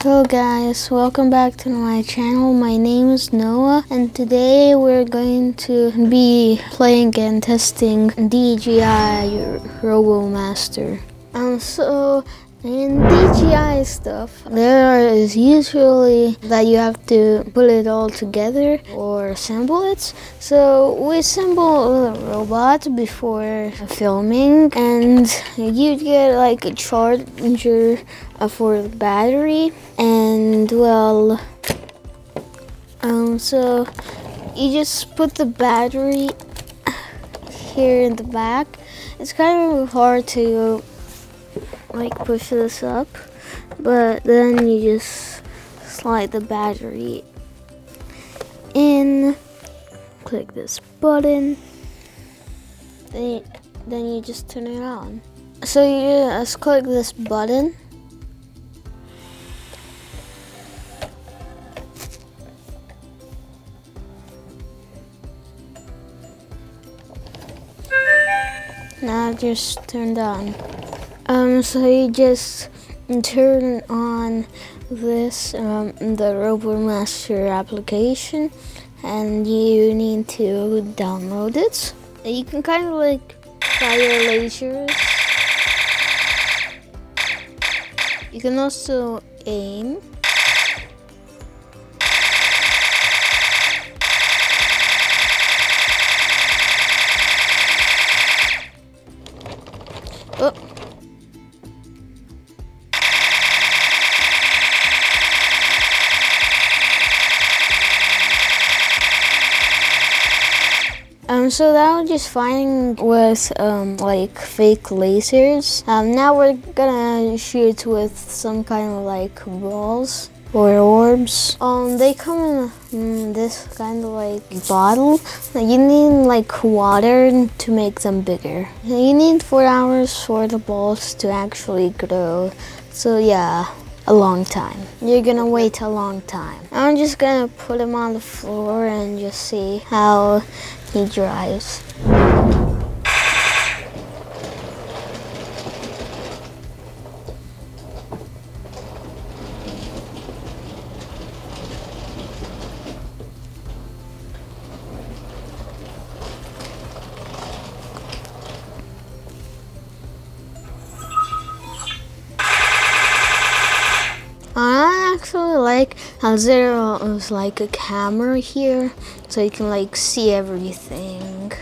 Hello guys, welcome back to my channel. My name is Noa and today we're going to be playing and testing DJI RoboMaster. Um, so in DJI stuff, there is usually that you have to put it all together or assemble it. So we assemble a robot before filming and you get like a charger for the battery and well, um, so you just put the battery here in the back. It's kind of hard to like push this up but then you just slide the battery in click this button then you, then you just turn it on. So you just click this button. Now just turned on um, so you just turn on this, um, the RoboMaster application, and you need to download it. You can kind of like fire lasers. You can also aim. So that was just fine with um, like fake lasers. Um, now we're gonna shoot with some kind of like balls or orbs. Um, they come in mm, this kind of like bottle. You need like water to make them bigger. You need four hours for the balls to actually grow. So yeah a long time. You're gonna wait a long time. I'm just gonna put him on the floor and just see how he dries. There is like a camera here so you can like see everything.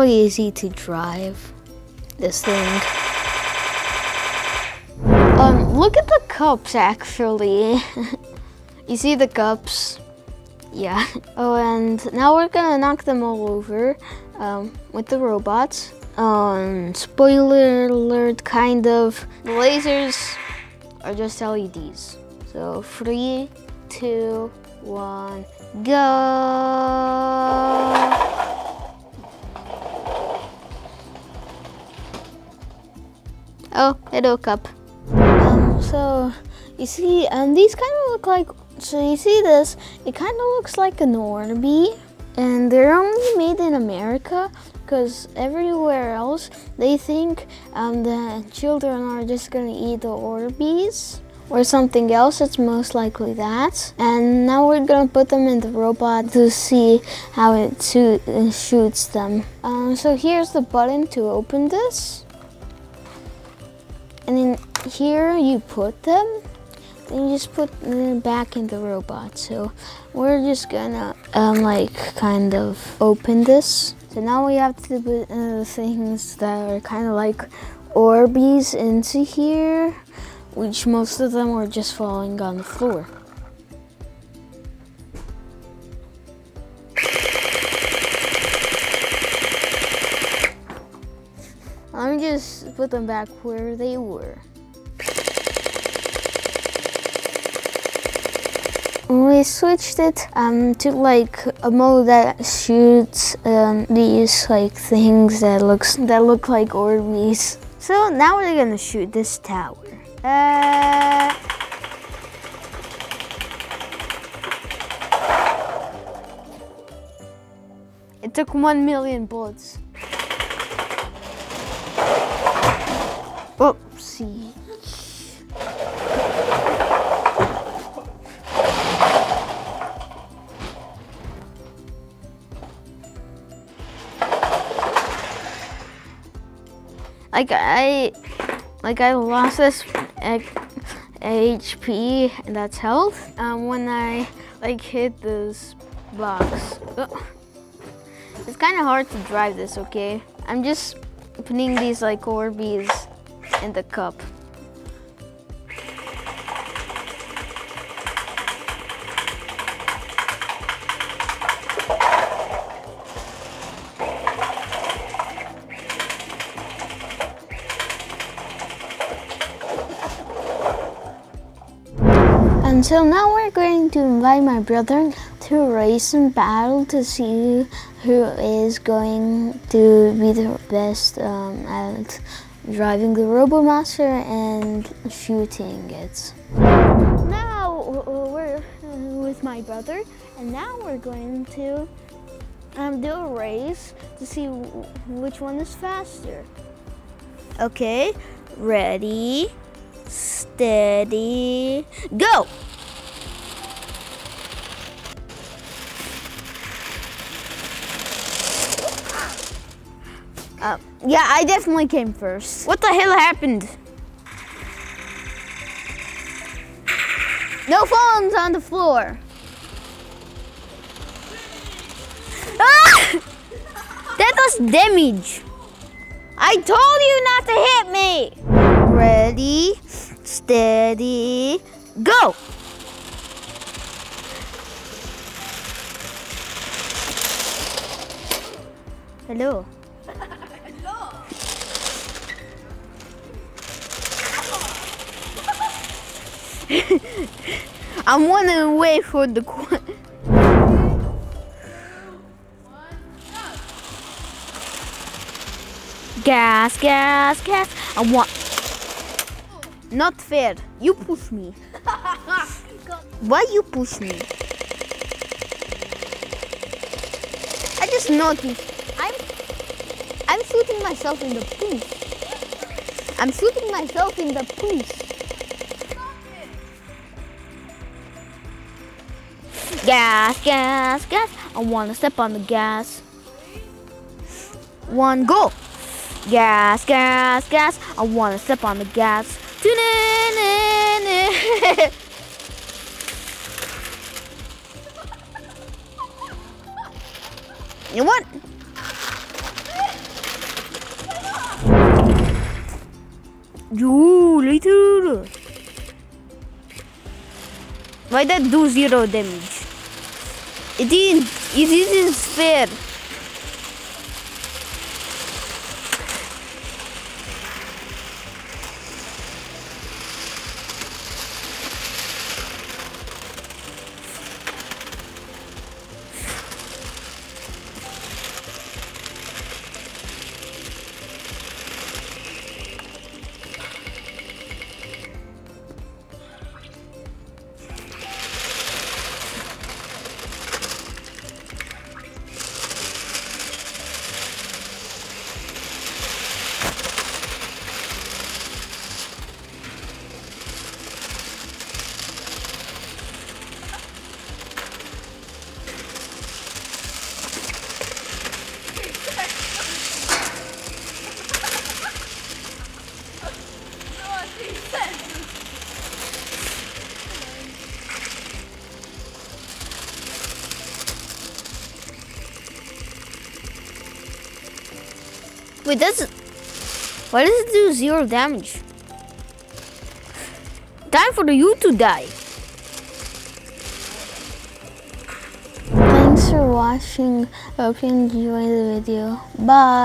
Really easy to drive this thing. Um, look at the cups actually. you see the cups? Yeah. Oh, and now we're gonna knock them all over um, with the robots. Um, spoiler alert, kind of. The lasers are just LEDs. So three, two, one, go! Oh, hello cup. Um, so you see, um, these kind of look like. So you see this? It kind of looks like an Orby, and they're only made in America because everywhere else they think um, the children are just gonna eat the Orbeez or something else. It's most likely that. And now we're gonna put them in the robot to see how it shoots them. Um, so here's the button to open this and then here you put them and you just put them back in the robot. So we're just gonna um, like kind of open this. So now we have to put uh, things that are kind of like Orbeez into here which most of them are just falling on the floor put them back where they were. We switched it um, to like a mode that shoots um, these like things that looks that look like Orbeez. So now we're gonna shoot this tower. Uh... It took one million bullets. Oopsie. Like I, like I lost this HP and that's health um, when I like hit this box. It's kind of hard to drive this, okay? I'm just putting these like Orbeez in the cup. And so now we're going to invite my brother to race and battle to see who is going to be the best um, at driving the RoboMaster and shooting it. Now we're with my brother and now we're going to um, do a race to see which one is faster. Okay, ready, steady, go! Uh, yeah, I definitely came first. What the hell happened? No phones on the floor. Ah! That was damage. I told you not to hit me. Ready, steady, go. Hello. I'm running away for the coin. Gas, gas, gas. I want. Not fair. You push me. Why you push me? I just noticed. I'm. I'm shooting myself in the puss. I'm shooting myself in the puss. Gas, gas, gas. I want to step on the gas. One, go. Gas, gas, gas. I want to step on the gas. you what? You later. Why that do zero damage? It isn't, it isn't fair. Wait, does why does it do zero damage? Time for the you to die. Thanks for watching. I hope you enjoyed the video. Bye.